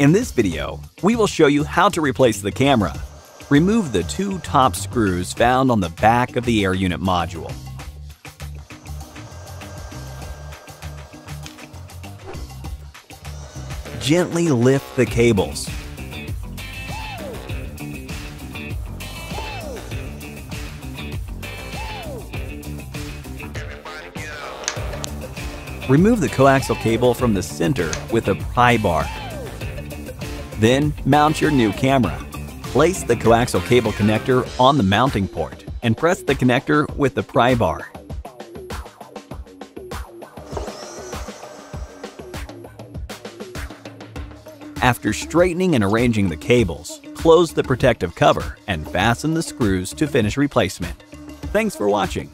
In this video, we will show you how to replace the camera. Remove the two top screws found on the back of the air unit module. Gently lift the cables. Remove the coaxial cable from the center with a pry bar. Then mount your new camera. Place the coaxial cable connector on the mounting port and press the connector with the pry bar. After straightening and arranging the cables, close the protective cover and fasten the screws to finish replacement. Thanks for watching.